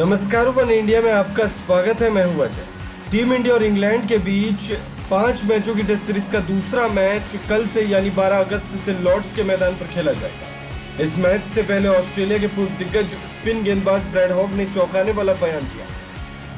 नमस्कार one India में आपका स्वागत है, मैं हूँ अजय टीम इंडिया और इंग्लैंड के बीच पाँच मैचों की टेस्ट सीरीज़ का दूसरा मैच कल से, यानी 12 अगस्त से लॉर्ड्स के मैदान पर खेला जाएगा। इस मैच से पहले ऑस्ट्रेलिया के पूर्व दिग्गज स्पिन गेंदबाज ब्रैड हॉक ने चौंकाने वाला बयान दिया।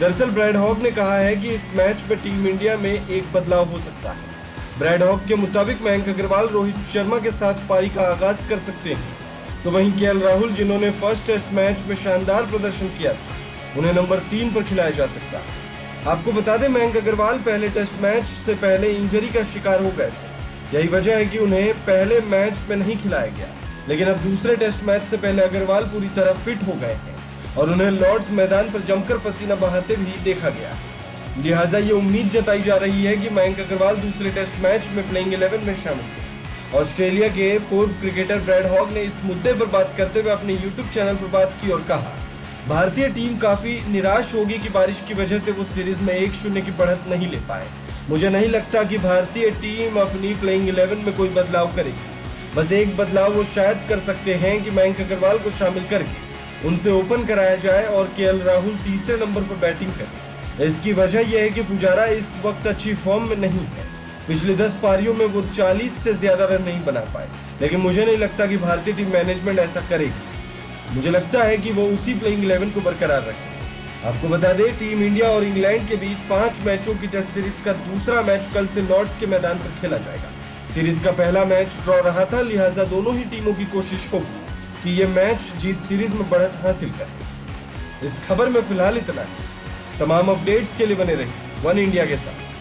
दरअसल ब्रैड हॉक ने कहा है कि इस मैच में टीम इंडिया में एक बदलाव हो सकता है। ब्रैड हॉक के मुताबिक मयंक अग्रवाल रोहित शर्मा के साथ पारी का आगाज़ कर सकते हैं। तो वहीं के राहुल, जिन्होंने फ़र्स्ट टेस्ट मैच में शानदार प्रदर्शन किया था उन्हें नंबर तीन पर खिलाया जा सकता है। आपको बता दें, मयंक अग्रवाल पहले टेस्ट मैच से पहले इंजरी का शिकार हो गए थे। यही वजह है कि उन्हें पहले मैच में नहीं खिलाया गया। लेकिन अब दूसरे टेस्ट मैच से पहले अग्रवाल पूरी तरह फिट हो गए हैं और उन्हें लॉर्ड्स मैदान पर जमकर पसीना बहाते भी देखा गया लिहाजा ये उम्मीद जताई जा रही है कि मयंक अग्रवाल दूसरे टेस्ट मैच में प्लेइंग इलेवन में शामिल ऑस्ट्रेलिया के पूर्व क्रिकेटर ब्रैड हॉग ने इस मुद्दे पर बात करते हुए अपने यूट्यूब चैनल पर बात की और कहा भारतीय टीम काफ़ी निराश होगी कि बारिश की वजह से वो सीरीज़ में एक शून्य की बढ़त नहीं ले पाए। मुझे नहीं लगता कि भारतीय टीम अपनी प्लेइंग इलेवन में कोई बदलाव करेगी। बस एक बदलाव वो शायद कर सकते हैं कि मयंक अग्रवाल को शामिल करके उनसे ओपन कराया जाए और के राहुल तीसरे नंबर पर बैटिंग करें। इसकी वजह यह है कि पुजारा इस वक्त अच्छी फॉर्म में नहीं है। पिछले दस पारियों में वो 40 से ज़्यादा रन नहीं बना पाए। लेकिन मुझे नहीं लगता कि भारतीय टीम मैनेजमेंट ऐसा करेगी। मुझे लगता है कि वो उसी प्लेइंग इलेवन को बरकरार रखे। आपको बता दें टीम इंडिया और इंग्लैंड के बीच पाँच मैचों की टेस्ट सीरीज़ का दूसरा मैच कल से लॉर्ड्स के मैदान पर खेला जाएगा। सीरीज़ का पहला मैच ड्रॉ रहा था, लिहाजा दोनों ही टीमों की कोशिश होगी कि ये मैच जीत सीरीज़ में बढ़त हासिल करे। इस खबर में फ़िलहाल इतना है। तमाम अपडेट्स के लिए बने रहिए वन इंडिया के साथ।